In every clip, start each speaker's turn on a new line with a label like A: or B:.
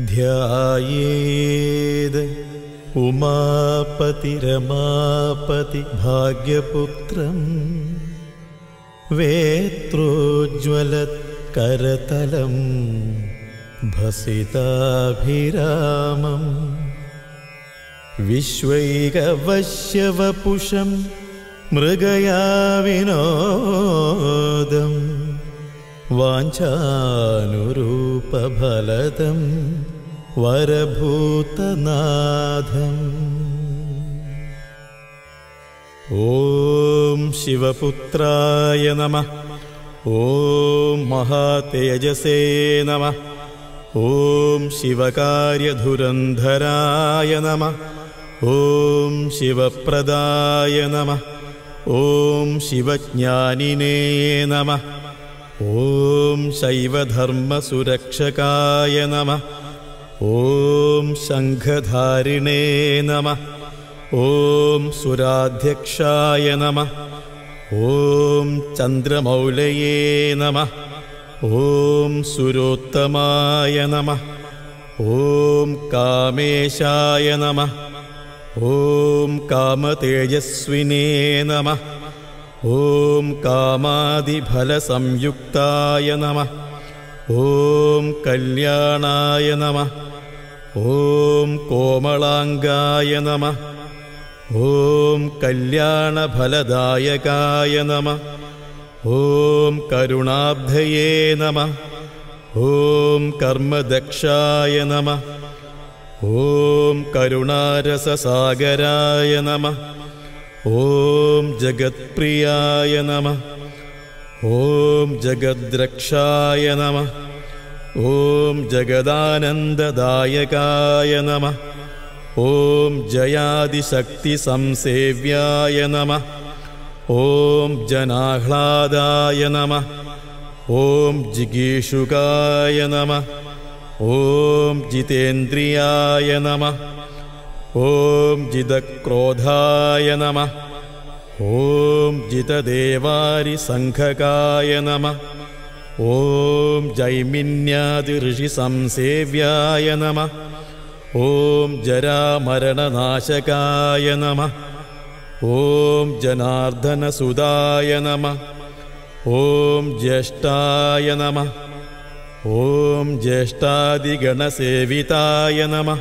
A: ध्यायेद् उमापतिरमापति भाग्यपुत्रम् वेत्रोज्ज्वलत्करतलं भसिताभिरामम् विश्वैकवश्यवपुषं मृगया विनोदम् वाञ्छानुरूपफलदं वरभूतनाथम्। ॐ शिवपुत्राय नमः। ॐ महातेजसे नमः। ॐ शिवकार्यधुरन्धराय नमः। ॐ शिवप्रदाय नमः। ॐ शिवज्ञानिने नमः। ॐ शैवधर्मसुरक्षकाय नमः ॐ शङ्खधारिणे नमः। ॐ सुराध्यक्षाय नमः। ॐ चन्द्रमौलये नमः। ॐ सुरोत्तमाय नमः। ॐ कामेशाय नमः। ॐ कामतेजस्विने नमः। ॐ कामादिफलसंयुक्ताय नमः। ॐ कल्याणाय नमः ॐ कोमलाङ्गाय नमः ॐ कल्याणफलदायकाय नमः ॐ करुणाब्धये नमः ॐ कर्मदक्षाय नमः ॐ करुणारससागराय नमः ॐ जगत्प्रियाय नमः ॐ जगद्रक्षाय नमः ॐ जगदानन्ददायकाय नमः। ॐ जयादिशक्तिसंसेव्याय नमः। ॐ जनाह्लादाय नमः। ॐ जिगीषुकाय नमः। ॐ जितेन्द्रियाय नमः। ॐ जिदक्रोधाय नमः। ॐ जितदेवारिसङ्घकाय नमः ॐ जैमिन्यादिऋषिसंसेव्याय नमः। ॐ जरामरणनाशकाय नमः। ॐ जनार्दनसुदाय नमः। ॐ ज्येष्ठाय नमः। ॐ ज्येष्ठादिगणसेविताय नमः।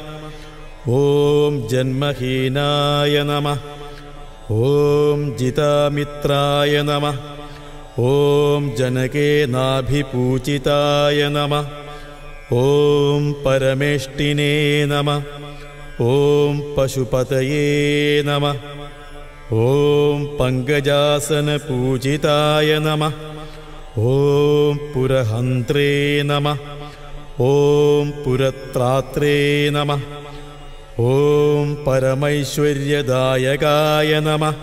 A: ॐ जन्महीनाय नमः। ॐ जितामित्राय नमः ॐ जनकेनाभिपूजिताय नमः। ॐ परमेष्टिने नमः। ॐ पशुपतये नमः। ॐ पङ्कजासनपूजिताय नमः। ॐ पुरहन्त्रे नमः। ॐ पुरत्रात्रे नमः। ॐ परमैश्वर्यदायकाय नमः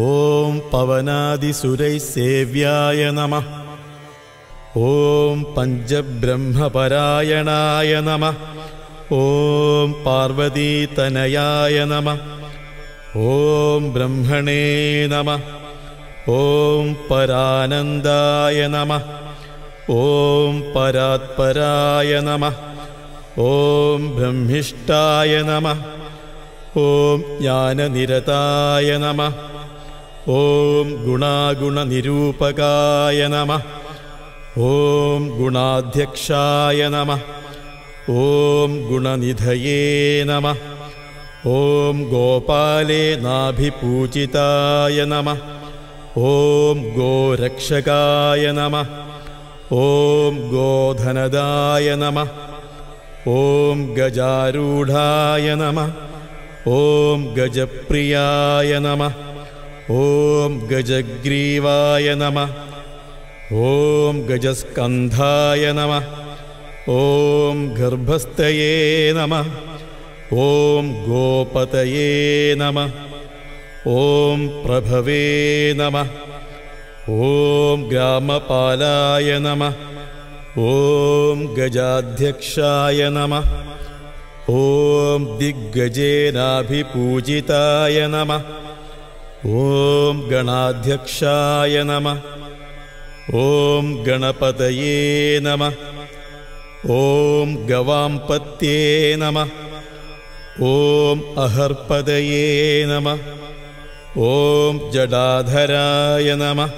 A: ॐ पवनादिसुरैः सेव्याय नमः। ॐ पञ्चब्रह्मपरायणाय नमः। ॐ पार्वतीतनयाय नमः। ॐ ब्रह्मणे नमः। ॐ परानन्दाय नमः। ॐ परात्पराय नमः। ॐ ब्रह्मिष्ठाय नमः। ॐ ज्ञाननिरताय नमः ॐ गुणागुणनिरूपकाय नमः। ॐ गुणाध्यक्षाय नमः। ॐ गुणनिधये नमः। ॐ गोपाले नाभिपूजिताय नमः। ॐ गोरक्षकाय नमः। ॐ गोधनदाय नमः। ॐ गजारूढाय नमः। ॐ गजप्रियाय नमः ॐ गजग्रीवाय नमः। ॐ गजस्कन्धाय नमः। ॐ गर्भस्थये नमः। ॐ गोपतये नमः। ॐ प्रभवे नमः। ॐ ग्रामपालाय नमः। ॐ गजाध्यक्षाय नमः। ॐ दिग्गजेनाभिपूजिताय नमः ॐ गणाध्यक्षाय नमः। ॐ गणपतये नमः। ॐ गवाम्पत्ये नमः। ॐ अहर्पदये नमः। ॐ जडाधराय नमः।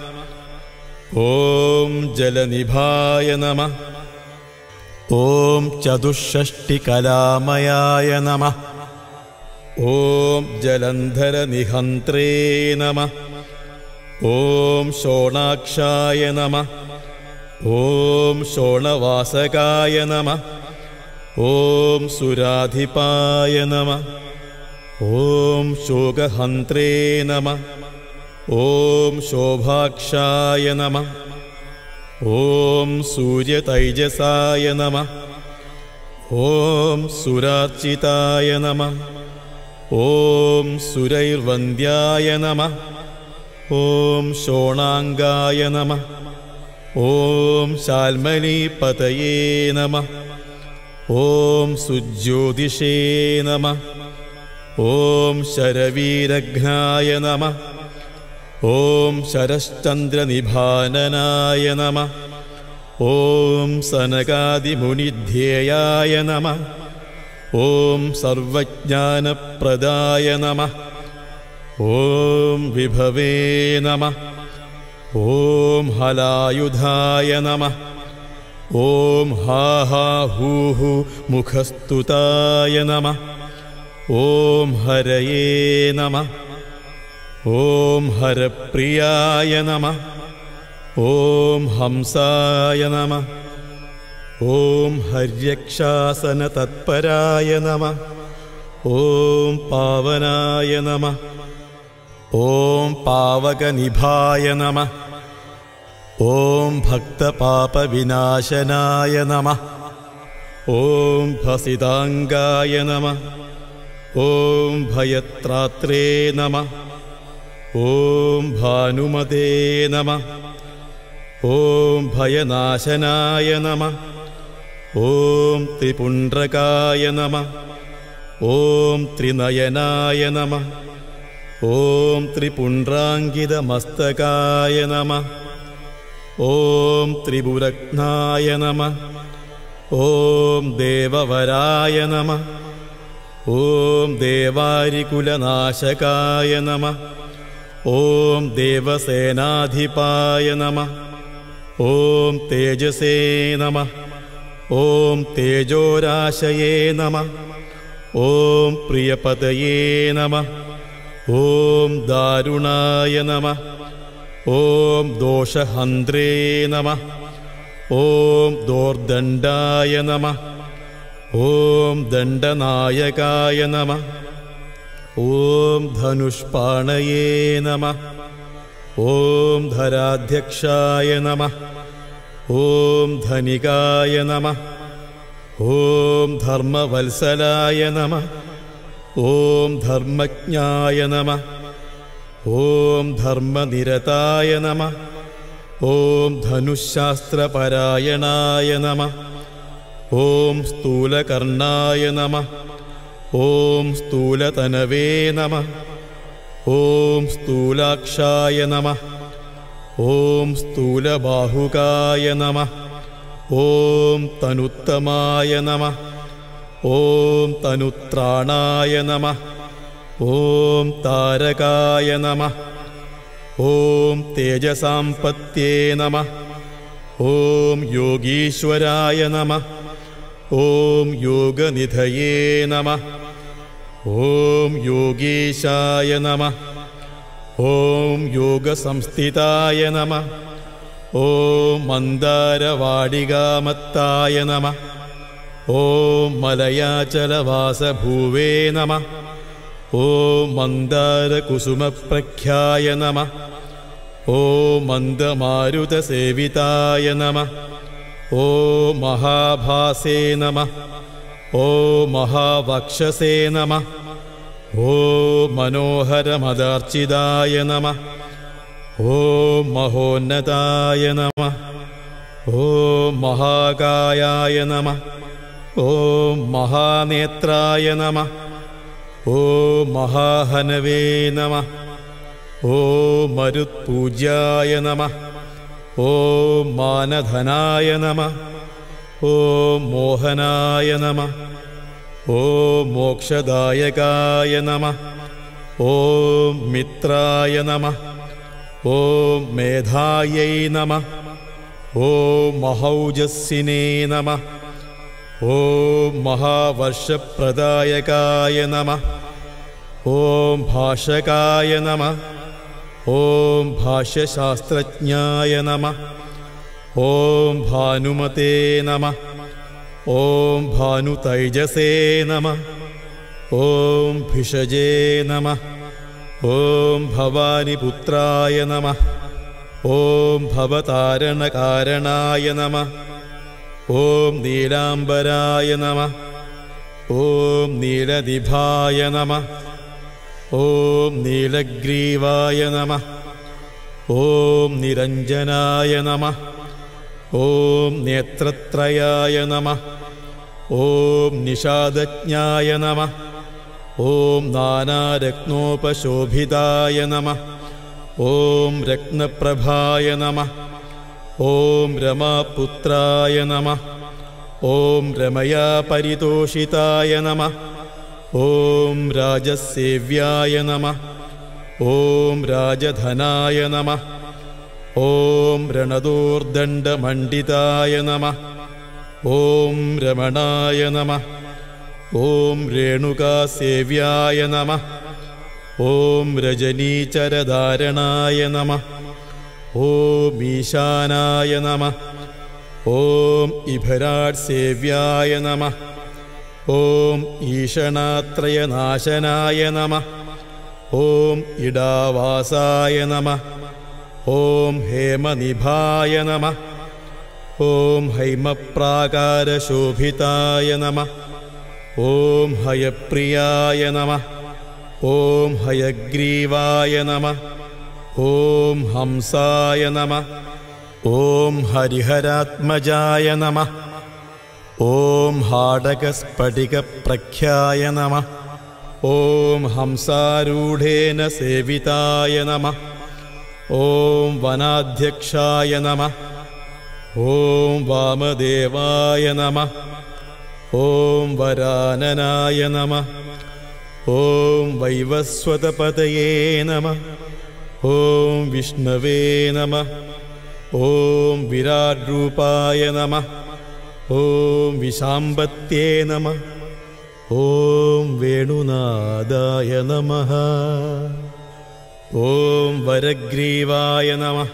A: ॐ जलनिभाय नमः। ॐ चतुष्षष्टिकलामयाय नमः ॐ जलन्धरनिहन्त्रे नमः। ॐ शोणाक्षाय नमः। ॐ शोणवासकाय नमः। ॐ सुराधिपाय नमः। ॐ शोकहन्त्रे नमः। ॐ शोभाक्षाय नमः। ॐ सूर्यतैजसाय नमः। ॐ सुरार्चिताय नमः ॐ सुरैर्वन्द्याय नमः। ॐ शोणाङ्गाय नमः। ॐ शाल्मलीपतये नमः। ॐ सुज्योतिषे नमः। ॐ शरवीरघ्नाय नमः। ॐ शरश्चन्द्रनिभाननाय नमः। ॐ सनकादिमुनिध्येयाय नमः ॐ सर्वज्ञानप्रदाय नमः। ॐ विभवे नमः। ॐ हलायुधाय नमः। ॐ हा हा हूः मुखस्तुताय नमः। ॐ हरये नमः। ॐ हरप्रियाय नमः। ॐ हंसाय नमः ॐ हर्यक्षासनतत्पराय नमः। ॐ पावनाय नमः। ॐ पावकनिभाय नमः। ॐ भक्तपापविनाशनाय नमः। ॐ भसिताङ्गाय नमः। ॐ भयत्रात्रे नमः। ॐ भानुमते नमः। ॐ भयनाशनाय नमः ॐ त्रिपुण्ड्रकाय नमः। ॐ त्रिनयनाय नमः। ॐ त्रिपुण्ड्राङ्गितमस्तकाय नमः। ॐ त्रिपुरघ्नाय नमः। ॐ देववराय नमः। ॐ देवारिकुलनाशकाय नमः। ॐ देवसेनाधिपाय नमः। ॐ तेजसे नमः ॐ तेजोराशये नमः। ॐ प्रियपतये नमः। ॐ दारुणाय नमः। ॐ दोषहन्त्रे नमः। ॐ दोर्दण्डाय नमः। ॐ दण्डनायकाय नमः। ॐ धनुष्पाणये नमः। ॐ धराध्यक्षाय नमः ॐ धनिकाय नमः। ॐ धर्मवत्सलाय नमः। ॐ धर्मज्ञाय नमः। ॐ धर्मनिरताय नमः। ॐ धनुःशास्त्रपरायणाय नमः। ॐ स्थूलकर्णाय नमः। ॐ स्थूलतनवे नमः। ॐ स्थूलाक्षाय नमः ॐ स्थूलबाहुकाय नमः। ॐ तनुत्तमाय नमः। ॐ तनुत्राणाय नमः। ॐ तारकाय नमः। ॐ तेजसाम्पत्ये नमः। ॐ योगीश्वराय नमः। ॐ योगनिधये नमः। ॐ योगीशाय नमः ॐ योगसंस्थिताय नमः। ॐ मन्दारवाडिगामत्ताय नमः। ॐ मलयाचलवासभूवे नमः। ॐ मन्दारकुसुमप्रख्याय नमः। ॐ मन्दमारुतसेविताय नमः। ॐ महाभासे नमः। ॐ महावक्षसे नमः मनोहरमदार्चिदाय नमः ॐ महोन्नताय नमः ॐ महाकायाय नमः ॐ महानेत्राय नमः ॐ महाहनवे नमः ॐ मरुत्पूज्याय नमः ॐ मानधनाय नमः ॐ मोहनाय नमः ॐ मोक्षदायकाय नमः। ॐ मित्राय नमः। ॐ मेधायै नमः। ॐ महौजस्सिने नमः। ॐ महावर्षप्रदायकाय नमः। ॐ भाषकाय नमः। ॐ भाष्यशास्त्रज्ञाय नमः। ॐ भानुमते नमः ॐ भानुतैजसे नमः। ॐ भिषजे नमः। ॐ भवानिपुत्राय नमः। ॐ भवतारणकारणाय नमः। ॐ नीलाम्बराय नमः। ॐ नीलदिभाय नमः। ॐ नीलग्रीवाय नमः। ॐ निरञ्जनाय नमः ॐ नेत्रत्रयाय नमः। ॐ निषादज्ञाय नमः। ॐ नानारत्नोपशोभिताय नमः। ॐ रत्नप्रभाय नमः। ॐ रमापुत्राय नमः। ॐ रमया परितोषिताय नमः। ॐ राजसेव्याय नमः। ॐ राजधनाय नमः ॐ रणदोर्दण्डमण्डिताय नमः। ॐ रमणाय नमः। ॐ रेणुकासेव्याय नमः। ॐ रजनीचरधारणाय नमः। ॐ ईशानाय नमः। ॐ इभराट्सेव्याय नमः। ॐ ईशणात्रयनाशनाय नमः। ॐ इडावासाय नमः ॐ हेमनिभाय नमः। ॐ हैमप्राकारशोभिताय नमः। ॐ हयप्रियाय नमः। ॐ हयग्रीवाय नमः। ॐ हंसाय नमः। ॐ हरिहरात्मजाय नमः। ॐ हाडकस्फटिकप्रख्याय नमः। ॐ हंसारूढेन सेविताय नमः ॐ वनाध्यक्षाय नमः। ॐ वामदेवाय नमः। ॐ वराननाय नमः। ॐ वैवस्वतपतये नमः। ॐ विष्णवे नमः। ॐ विराड्रूपाय नमः। ॐ विशाम्बत्ये नमः। ॐ वेणुनादाय नमः ॐ वरग्रीवाय नमः।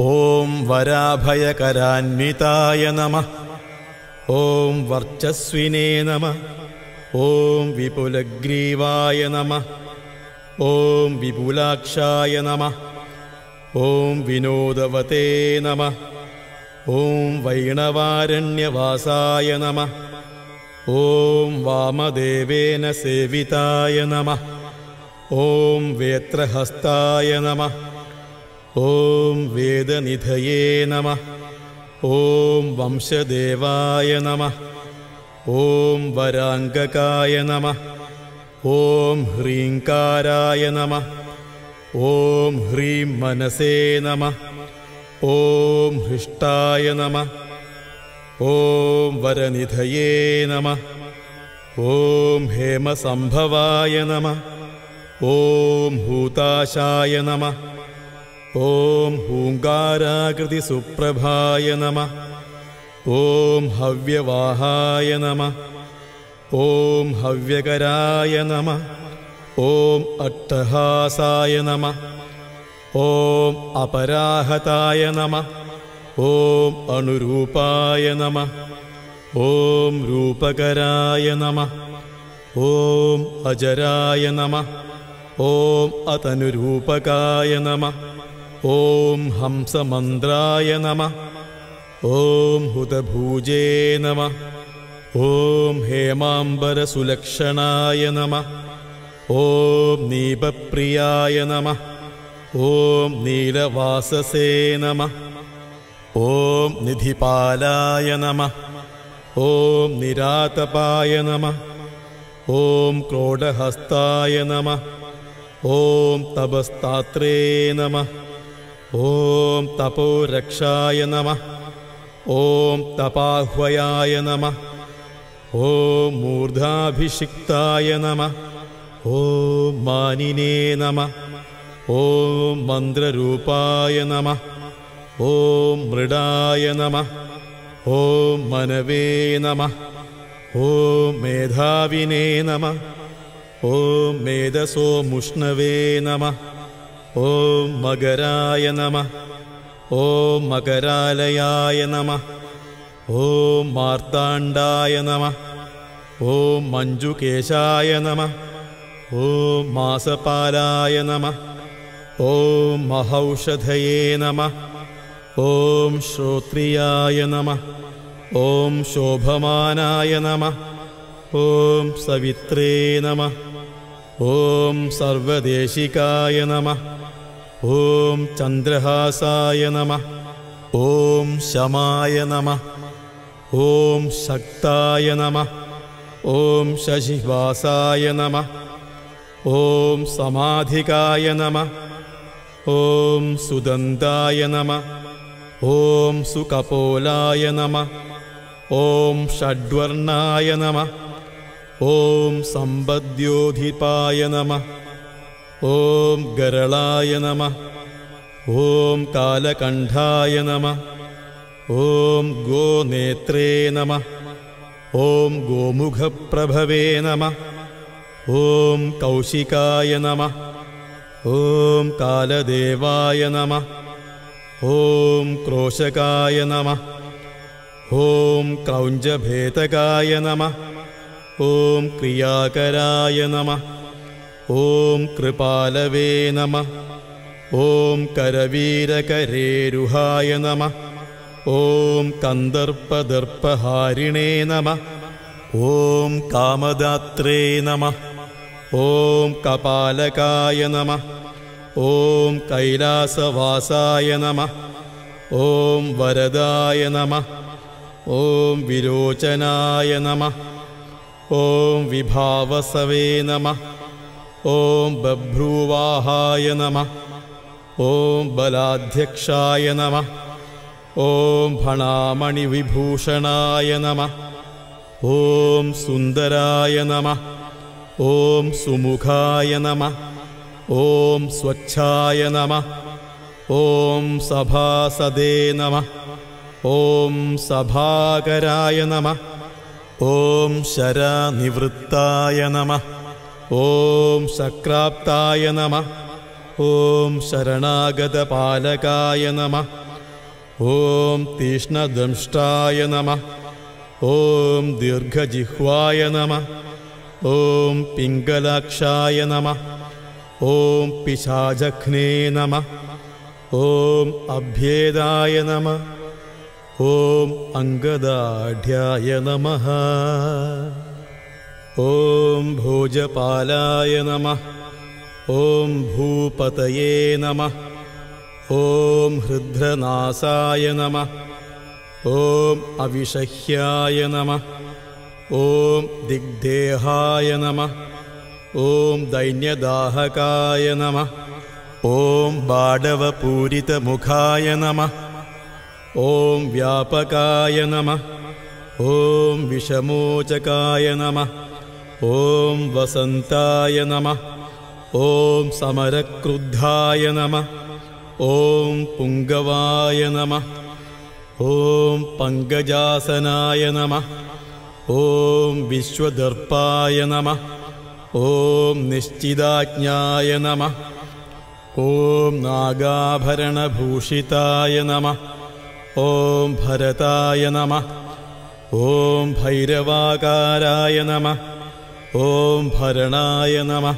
A: ॐ वराभयकरान्विताय नमः। ॐ वर्चस्विने नमः। ॐ विपुलग्रीवाय नमः। ॐ विपुलाक्षाय नमः। ॐ विनोदवते नमः। ॐ वैणवारण्यवासाय नमः। ॐ वामदेवेन सेविताय नमः ॐ वेत्रहस्ताय नमः। ॐ वेदनिधये नमः। ॐ वंशदेवाय नमः। ॐ वराङ्गकाय नमः। ॐ ह्रीङ्काराय नमः। ॐ ह्रीं मनसे नमः। ॐ हृष्टाय नमः। ॐ वरनिधये नमः। ॐ हेमसम्भवाय नमः ॐ हूताशाय नमः। ॐ हूङ्गाराकृतिसुप्रभाय नमः। ॐ हव्यवाहाय नमः। ॐ हव्यकराय नमः। ॐ अट्टहासाय नमः। ॐ अपराहताय नमः। ॐ अनुरूपाय नमः। ॐ रूपकराय नमः। ॐ अजराय नमः ॐ अतनुरूपकाय नमः। ॐ हंसमन्द्राय नमः। ॐ हुतभूजे नमः। ॐ हेमाम्बरसुलक्षणाय नमः। ॐ नीपप्रियाय नमः। ॐ नीलवाससे नमः। ॐ निधिपालाय नमः। ॐ निरातपाय नमः। ॐ क्रोडहस्ताय नमः ॐ तपस्तात्रे नमः। ॐ तपोरक्षाय नमः। ॐ तपाह्वयाय नमः। ॐ मूर्धाभिषिक्ताय नमः। ॐ मानिने नमः। ॐ मन्द्ररूपाय नमः। ॐ मृडाय नमः। ॐ मनवे नमः। ॐ मेधाविने नमः ॐ मेधसो मुष्णवे नमः। ॐ मकराय नमः। ॐ मकरालयाय नमः। ॐ मार्ताण्डाय नमः। ॐ मञ्जुकेशाय नमः। ॐ मासपालाय नमः। ॐ महौषधये नमः। ॐ श्रोत्रियाय नमः। ॐ शोभमानाय नमः। ॐ सवित्रे नमः ॐ सर्वदेशिकाय नमः। ॐ चन्द्रहासाय नमः। ॐ शमाय नमः। ॐ शक्ताय नमः। ॐ शशिवासाय नमः। ॐ समाधिकाय नमः। ॐ सुदन्ताय नमः। ॐ सुकपोलाय नमः। ॐ षड्वर्णाय नमः ॐ सम्बद्योधिपाय नमः। ॐ गरलाय नमः। ॐ कालकण्ठाय नमः। ॐ गोनेत्रे नमः। ॐ गोमुखप्रभवे नमः। ॐ कौशिकाय नमः। ॐ कालदेवाय नमः। ॐ क्रोशकाय नमः। ॐ क्रौञ्जभेतकाय नमः ॐ क्रियाकराय नमः। ॐ कृपालवे नमः। ॐ करवीरकरेरुहाय नमः। ॐ कन्दर्पदर्पहारिणे नमः। ॐ कामदात्रे नमः। ॐ कपालकाय नमः। ॐ कैलासवासाय नमः। ॐ वरदाय नमः। ॐ विरोचनाय नमः ॐ विभावसवे नमः। ॐ बभ्रूवाहाय नमः। ॐ बलाध्यक्षाय नमः। ॐ फणामणिविभूषणाय नमः। ॐ सुन्दराय नमः। ॐ सुमुखाय नमः। ॐ स्वच्छाय नमः। ॐ सभासदे नमः। ॐ सभाकराय नमः ॐ शरानिवृत्ताय नमः। ॐ शक्राप्ताय नमः। ॐ शरणागतपालकाय नमः। ॐ तीक्ष्णदंष्टाय नमः। ॐ दीर्घजिह्वाय नमः। ॐ पिङ्गलाक्षाय नमः। ॐ पिशाजघ्ने नमः। ॐ अभ्येदाय नमः ॐ अङ्गदाढ्याय नमः। ॐ भोजपालाय नमः। ॐ भूपतये नमः। ॐ हृद्रनासाय नमः। ॐ अविषह्याय नमः। ॐ दिग्देहाय नमः। ॐ दैन्यदाहकाय नमः। ॐ बाडवपूरितमुखाय नमः ॐ व्यापकाय नमः। ॐ विषमोचकाय नमः। ॐ वसन्ताय नमः। ॐ समरक्रुद्धाय नमः। ॐ पुङ्गवाय नमः। ॐ पङ्कजासनाय नमः। ॐ विश्वदर्पाय नमः। ॐ निश्चिदाज्ञाय नमः। ॐ नागाभरणभूषिताय नमः ॐ भरताय नमः। ॐ भैरवाकाराय नमः। ॐ भरणाय नमः।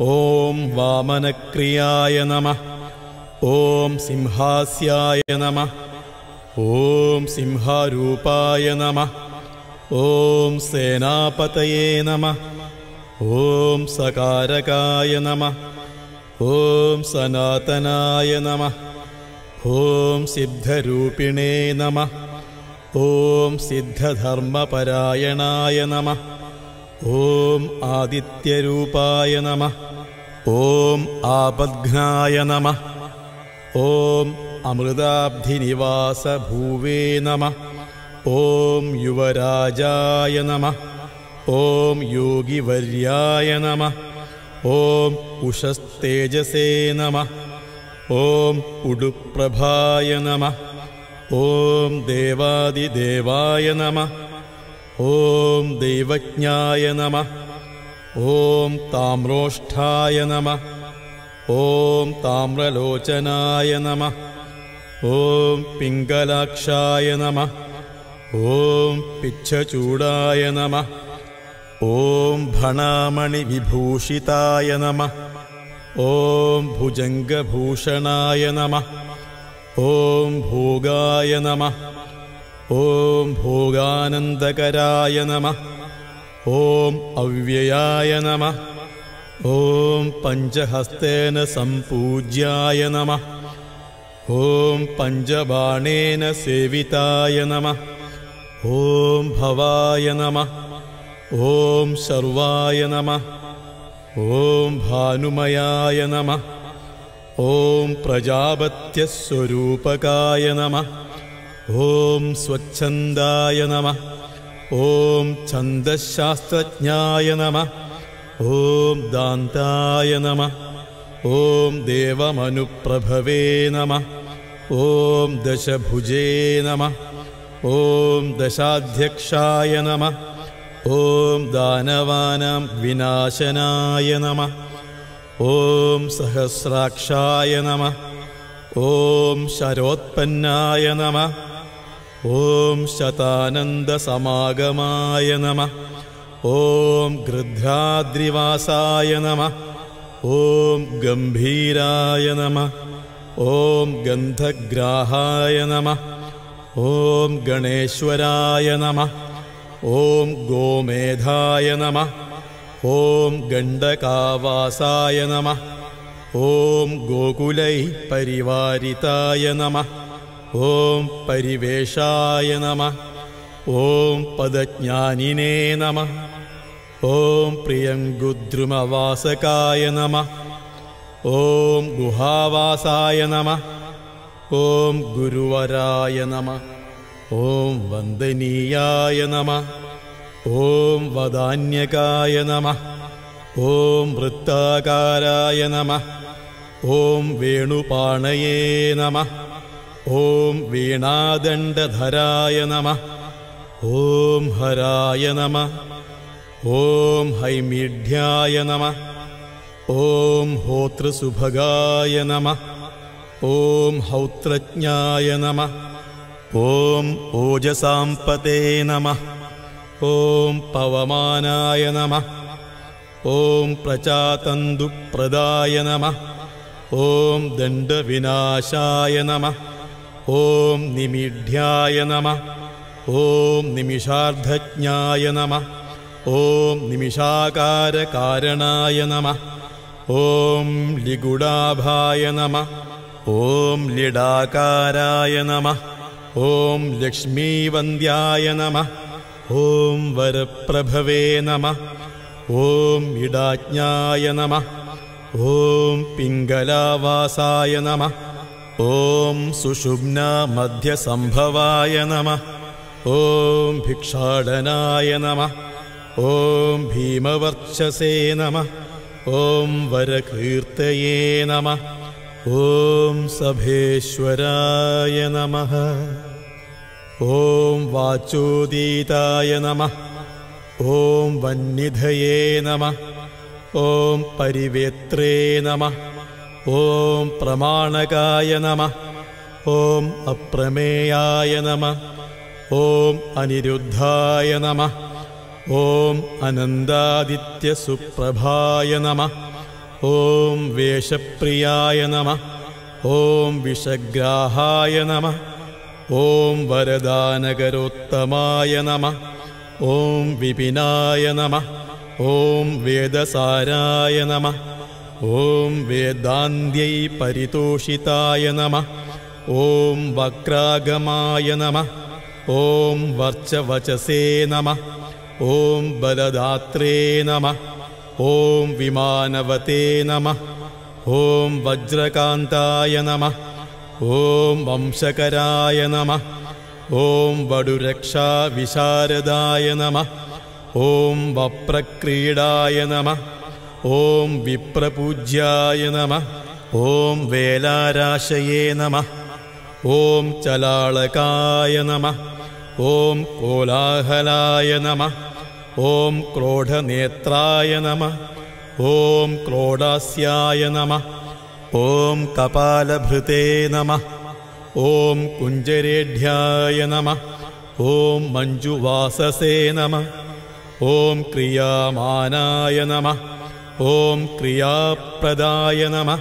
A: ॐ वामनक्रियाय नमः। ॐ सिंहास्याय नमः। ॐ सिंहारूपाय नमः। ॐ सेनापतये नमः। ॐ सकारकाय नमः। ॐ सनातनाय नमः ॐ सिद्धरूपिणे नमः। ॐ सिद्धधर्मपरायणाय नमः। ॐ आदित्यरूपाय नमः। ॐ आपद्घ्नाय नमः। ॐ अमृताब्धिनिवासभूवे नमः। ॐ युवराजाय नमः। ॐ योगिवर्याय नमः। ॐ उषस्तेजसे नमः ॐ उडुप्रभाय नमः। ॐ देवादिदेवाय नमः। ॐ दैवज्ञाय नमः। ॐ ताम्रोष्ठाय नमः। ॐ ताम्रलोचनाय नमः। ॐ पिङ्गलाक्षाय नमः। ॐ पिच्छचूडाय नमः। ॐ भणामणिविभूषिताय नमः ॐ भुजङ्गभूषणाय नमः। ॐ भोगाय नमः। ॐ भोगानन्दकराय नमः। ॐ अव्ययाय नमः। ॐ पञ्चहस्तेन सम्पूज्याय नमः। ॐ पञ्चबाणेन सेविताय नमः। ॐ भवाय नमः। ॐ शर्वाय नमः ॐ भानुमयाय नमः। ॐ प्रजापत्यस्वरूपकाय नमः। ॐ स्वच्छन्दाय नमः। ॐ छन्दश्शास्त्रज्ञाय नमः। ॐ दान्ताय नमः। ॐ देवमनुप्रभवे नमः। ॐ दशभुजे नमः। ॐ दशाध्यक्षाय नमः ॐ दानवानां विनाशनाय नमः। ॐ सहस्राक्षाय नमः। ॐ शरोत्पन्नाय नमः। ॐ शतानन्दसमागमाय नमः। ॐ गृध्राद्रिवासाय नमः। ॐ गम्भीराय नमः। ॐ गन्धग्राहाय नमः। ॐ गणेश्वराय नमः ॐ गोमेधाय नमः। ॐ गण्डकावासाय नमः। ॐ गोकुलैः परिवारिताय नमः। ॐ परिवेशाय नमः। ॐ पदज्ञानिने नमः। ॐ प्रियङ्गुद्रुमवासकाय नमः। ॐ गुहावासाय नमः। ॐ गुरुवराय नमः ॐ वन्दनीयाय नमः। ॐ वदान्यकाय नमः। ॐ वृत्ताकाराय नमः। ॐ वेणुपाणये नमः। ॐ वीणादण्डधराय नमः। ॐ हराय नमः। ॐ हैमीढ्याय नमः। ॐ होतृसुभगाय नमः। ॐ हौत्रज्ञाय नमः ॐ ओजसाम्पते नमः। ॐ पवमानाय नमः। ॐ प्रचातन्दुप्रदाय नमः। ॐ दण्डविनाशाय नमः। ॐ निमीढ्याय नमः। ॐ निमिषार्धज्ञाय नमः। ॐ निमिषाकारकारणाय नमः। ॐ लिगुडाभाय नमः। ॐ लिडाकाराय नमः ॐ लक्ष्मीवन्द्याय नमः। ॐ वरप्रभवे नमः। ॐ इडाज्ञाय नमः। ॐ पिङ्गलावासाय नमः। ॐ सुषुम्नामध्यसम्भवाय नमः। ॐ भिक्षाടनाय नमः। ॐ भीमवर्चसे नमः। ॐ वरकीर्तये नमः ॐ सभेश्वराय नमः। ॐ वाचोदीताय नमः। ॐ वन्निधये नमः। ॐ परिवेत्रे नमः। ॐ प्रमाणकाय नमः। ॐ अप्रमेयाय नमः। ॐ अनिरुद्धाय नमः। ॐ अनन्दादित्यसुप्रभाय नमः ॐ वेषप्रियाय नमः। ॐ विषग्राहाय नमः। ॐ वरदानगरोत्तमाय नमः। ॐ विपिनाय नमः। ॐ वेदसाराय नमः। ॐ वेदान्त्यै परितोषिताय नमः। ॐ वक्रागमाय नमः। ॐ वर्चवचसे नमः। ॐ बलदात्रे नमः ॐ विमानवते नमः। ॐ वज्रकान्ताय नमः। ॐ वंशकराय नमः। ॐ वडुरक्षाविशारदाय नमः। ॐ वप्रक्रीडाय नमः। ॐ विप्रपूज्याय नमः। ॐ वेलाराशये नमः। ॐ चलाळकाय नमः। ॐ कोलाहलाय नमः ॐ क्रोढनेत्राय नमः। ॐ क्रोडास्याय नमः। ॐ कपालभृते नमः। ॐ कुञ्जरेढ्याय नमः। ॐ मञ्जुवाससे नमः। ॐ क्रियामानाय नमः। ॐ क्रियाप्रदाय नमः।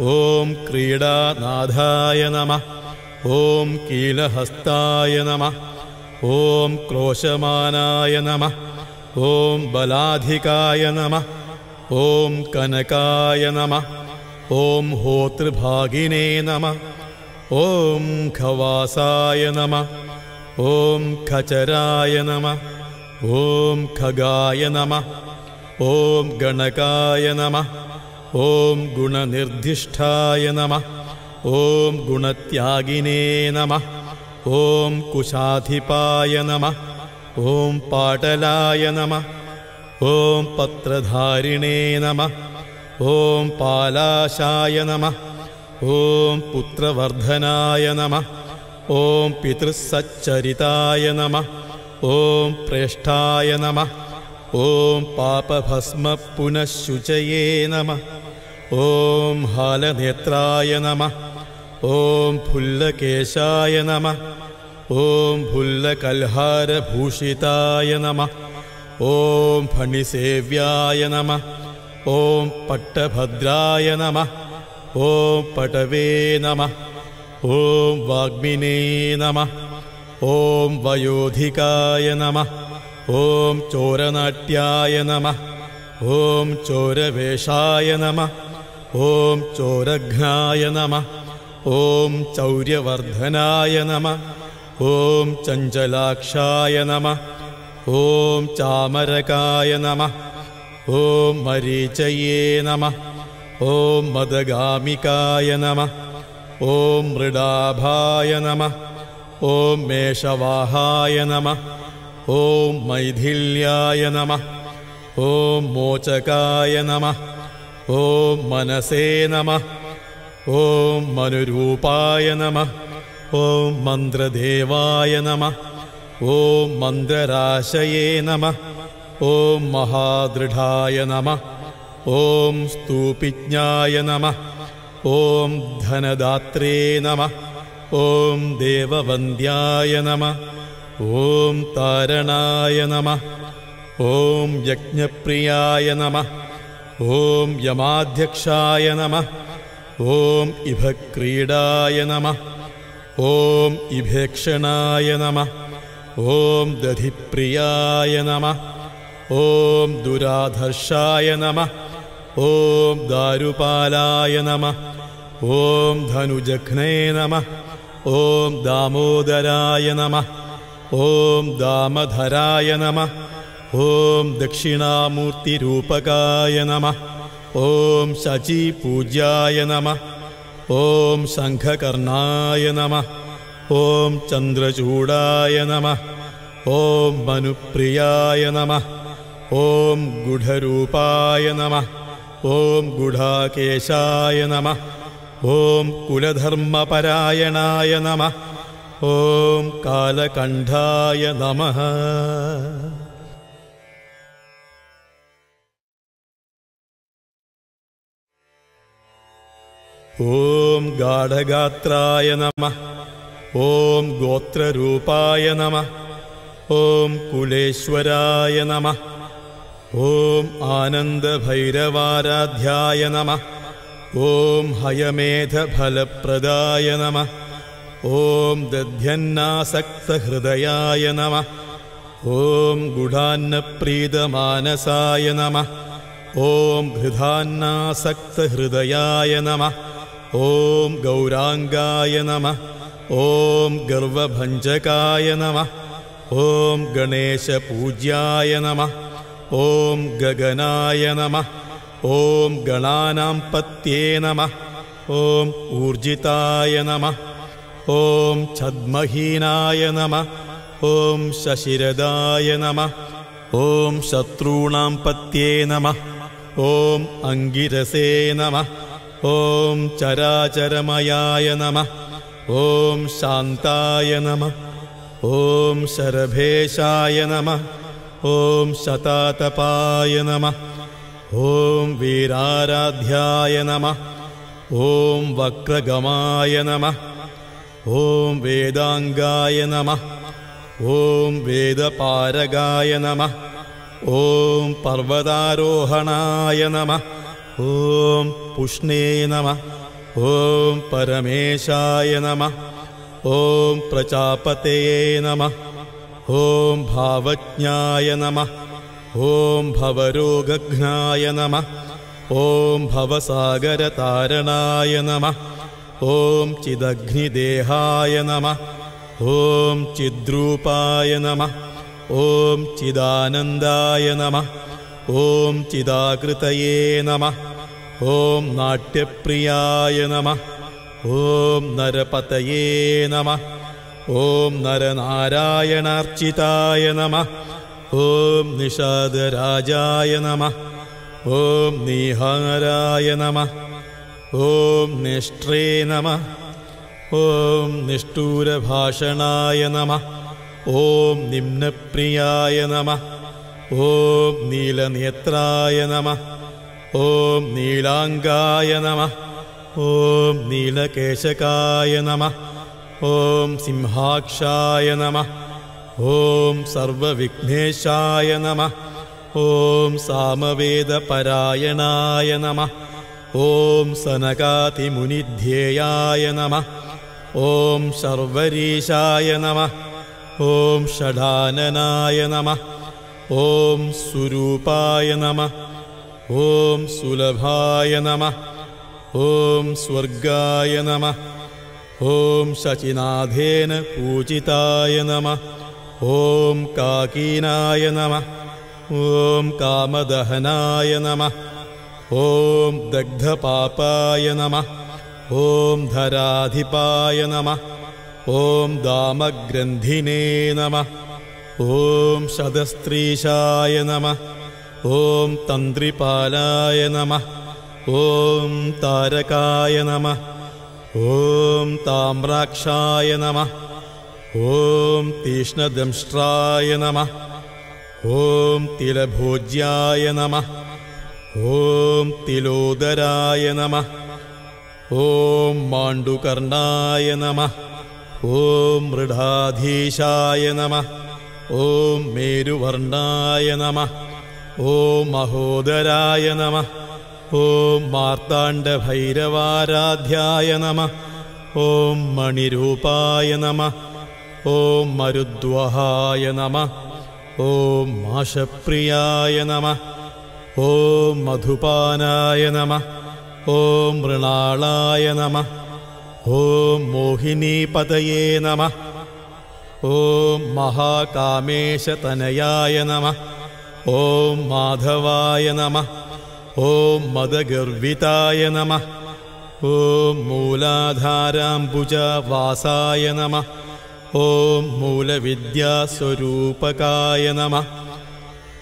A: ॐ क्रीडानाथाय नमः। ॐ कीलहस्ताय नमः। ॐ क्रोशमानाय नमः ॐ बलाधिकाय नमः। ॐ कनकाय नमः। ॐ होतृभागिने नमः। ॐ खवासाय नमः। ॐ खचराय नमः। ॐ खगाय नमः। ॐ गणकाय नमः। ॐ गुणनिर्दिष्ठाय नमः। ॐ गुणत्यागिने नमः। ॐ कुशाधिपाय नमः ॐ पाटलाय नमः। ॐ पत्रधारिणे नमः। ॐ पालाशाय नमः। ॐ पुत्रवर्धनाय नमः। ॐ पितृसच्चरिताय नमः। ॐ प्रेष्ठाय नमः। ॐ पापभस्मपुनःशुचये नमः। ॐ हालनेत्राय नमः। ॐ फुल्लकेशाय नमः ॐ फुल्लकल्हारभूषिताय नमः। ॐ फणिसेव्याय नमः। ॐ पट्टभद्राय नमः। ॐ पटवे नमः। ॐ वाग्मिने नमः। ॐ वयोधिकाय नमः। ॐ चोरनाट्याय नमः। ॐ चोरवेषाय नमः। ॐ चोरघ्नाय नमः। ॐ चौर्यवर्धनाय नमः ॐ चञ्चलाक्षाय नमः। ॐ चामरकाय नमः। ॐ मरीचये नमः। ॐ मदगामिकाय नमः। ॐ मृडाभाय नमः। ॐ मेषवाहाय नमः। ॐ मैथिल्याय नमः। ॐ मोचकाय नमः। ॐ मनसे नमः। ॐ मनुरूपाय नमः ॐ मन्द्रदेवाय नमः। ॐ मन्द्रराशये नमः। ॐ महादृढाय नमः। ॐ स्तूपिज्ञाय नमः। ॐ धनदात्रे नमः। ॐ देववन्द्याय नमः। ॐ तारणाय नमः। ॐ यज्ञप्रियाय नमः। ॐ यमाध्यक्षाय नमः। ॐ इभक्रीडाय नमः ॐ इभेक्षणाय नमः। ॐ दधिप्रियाय नमः। ॐ दुराधर्षाय नमः। ॐ दारुपालाय नमः। ॐ धनुजघ्ने नमः। ॐ दामोदराय नमः। ॐ दामधराय नमः। ॐ दक्षिणामूर्तिरूपकाय नमः। ॐ शचीपूज्याय नमः ॐ शङ्खकर्णाय नमः। ॐ चन्द्रचूडाय नमः। ॐ मनुप्रियाय नमः। ॐ गुढरूपाय नमः। ॐ गुढाकेशाय नमः। ॐ कुलधर्मपरायणाय नमः। ॐ कालकण्ठाय नमः ॐ गाढगात्राय नमः। ॐ गोत्ररूपाय नमः। ॐ कुलेश्वराय नमः। ॐ आनन्दभैरवाराध्याय नमः। ॐ हयमेधफलप्रदाय नमः। ॐ दध्यन्नासक्तहृदयाय नमः। ॐ गुढान्नप्रीतमानसाय नमः। ॐ हृदान्नासक्तहृदयाय नमः ॐ गौराङ्गाय नमः ॐ गर्वभञ्जकाय नमः ॐ गणेशपूज्याय नमः ॐ गगनाय नमः ॐ गणानां पत्ये नमः ॐ ऊर्जिताय नमः ॐ छद्महीनाय नमः ॐ शशिरदाय नमः ॐ शत्रूणां पत्ये नमः ॐ अङ्गिरसे नमः ॐ चराचरमयाय नमः। ॐ शान्ताय नमः। ॐ शरभेशाय नमः। ॐ शतातपाय नमः। ॐ वीराराध्याय नमः। ॐ वक्रगमाय नमः। ॐ वेदाङ्गाय नमः। ॐ वेदपारगाय नमः। ॐ पर्वतारोहणाय नमः ॐ पुष्णे नमः। ॐ परमेशाय नमः। ॐ प्रजापतये नमः। ॐ भावज्ञाय नमः। ॐ भवरोगघ्नाय नमः। ॐ भवसागरतारणाय नमः। ॐ चिदग्निदेहाय नमः। ॐ चिद्रूपाय नमः। ॐ चिदानन्दाय नमः। ॐ चिदाकृतये नमः ॐ नाट्यप्रियाय नमः ॐ नरपतये नमः ॐ नरनारायणार्चिताय नमः ॐ निषादराजाय नमः ॐ निहाराय नमः ॐ निष्ट्रे नमः ॐ निष्ठूरभाषणाय नमः ॐ निम्नप्रियाय नमः ॐ नीलनेत्राय नमः ॐ नीलाङ्गाय नमः। ॐ नीलकेशकाय नमः। ॐ सिंहाक्षाय नमः। ॐ सर्वविघ्नेशाय नमः। ॐ सामवेदपरायणाय नमः। ॐ सनकातिमुनिध्येयाय नमः। ॐ शर्वरीशाय नमः। ॐ षडाननाय नमः। ॐ सुरूपाय नमः ॐ सुलभाय नमः। ॐ स्वर्गाय नमः। ॐ शचिनाथेन पूजिताय नमः। ॐ काकीनाय नमः। ॐ कामदहनाय नमः। ॐ दग्धपापाय नमः। ॐ धराधिपाय नमः। ॐ दामग्रन्थिने नमः। ॐ शतस्त्रीशाय नमः ॐ तन्त्रिपालाय नमः। ॐ तारकाय नमः। ॐ ताम्राक्षाय नमः। ॐ तीक्ष्णदंष्ट्राय नमः। ॐ तिलभोज्याय नमः। ॐ तिलोदराय नमः। ॐ माण्डुकर्णाय नमः। ॐ मृडाधीशाय नमः। ॐ मेरुवर्णाय नमः ॐ महोदराय नमः ॐ मार्ताण्डभैरवाराध्याय नमः ॐ मणिरूपाय नमः ॐ मरुद्वहाय नमः ॐ माशप्रियाय नमः ॐ मधुपानाय नमः ॐ मृणालाय नमः ॐ मोहिनीपतये नमः ॐ महाकामेशतनयाय नमः ॐ माधवाय नमः। ॐ मदगर्विताय नमः। ॐ मूलाधाराम्बुजवासाय नमः। ॐ मूलविद्यास्वरूपकाय नमः।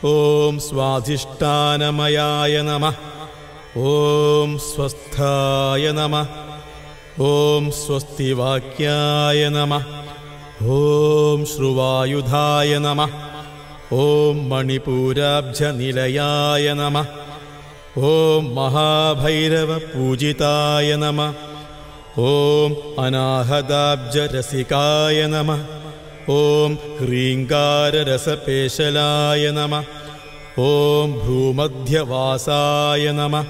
A: ॐ स्वाधिष्ठानमयाय नमः। ॐ स्वस्थाय नमः। ॐ स्वस्तिवाक्याय नमः। ॐ श्रुवायुधाय नमः ॐ मणिपूराब्जनिलयाय नमः। ॐ महाभैरवपूजिताय नमः। ॐ अनाहदाब्जरसिकाय नमः। ॐ ह्रीङ्काररसपेशलाय नमः। ॐ भ्रूमध्यवासाय नमः।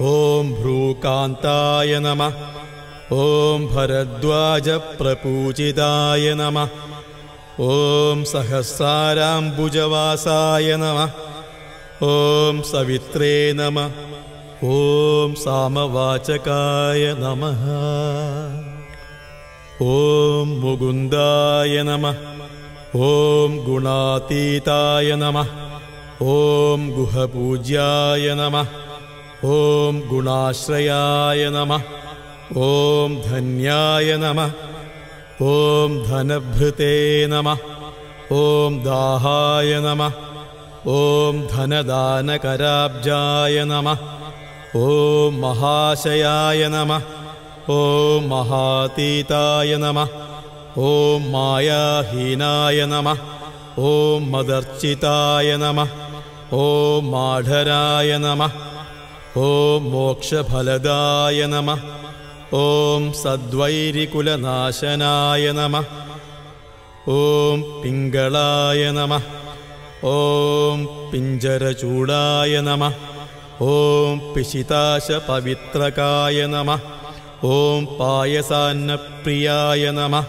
A: ॐ भ्रूकान्ताय नमः। ॐ भरद्वाजप्रपूजिताय नमः ॐ सहस्राराम्बुजवासाय नमः। ॐ सवित्रे नमः। ॐ सामवाचकाय नमः। ॐ मुकुन्दाय नमः। ॐ गुणातीताय नमः। ॐ गुहपूज्याय नमः। ॐ गुणाश्रयाय नमः। ॐ धन्याय नमः ॐ धनभृते नमः ॐ दाहाय नमः ॐ धनदानकराब्जाय नमः ॐ महाशयाय नमः ॐ महातीताय नमः ॐ मायाहीनाय नमः ॐ मदर्चिताय नमः ॐ माढराय नमः ॐ मोक्षफलदाय नमः ॐ सद्वैरिकुलनाशनाय नमः। ॐ पिङ्गळाय नमः। ॐ पिञ्जरचूडाय नमः। ॐ पिशिताशपवित्रकाय नमः। ॐ पायसान्नप्रियाय नमः।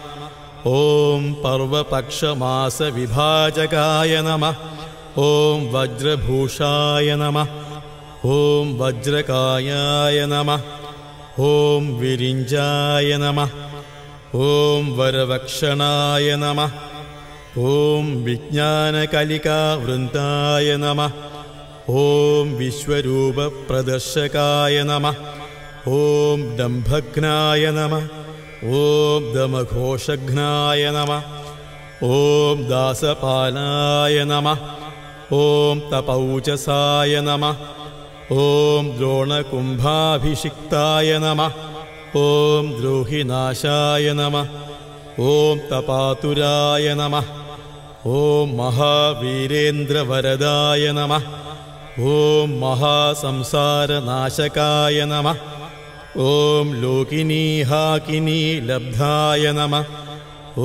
A: ॐ पर्वपक्षमासविभाजकाय नमः। ॐ वज्रभूषाय नमः। ॐ वज्रकायाय नमः ॐ विरिञ्जाय नमः। ॐ वरवक्षणाय नमः। ॐ विज्ञानकलिकावृन्दाय नमः। ॐ विश्वरूपप्रदर्शकाय नमः। ॐ डम्भघ्नाय नमः। ॐ दमघोषघ्नाय नमः। ॐ दासपालाय नमः। ॐ तपौचसाय नमः ॐ द्रोणकुम्भाभिषिक्ताय नमः। ॐ द्रोहिनाशाय नमः। ॐ तपातुराय नमः। ॐ महावीरेन्द्रवरदाय नमः। ॐ महासंसारनाशकाय नमः। ॐ लोकिनीहाकिनी लब्धाय नमः।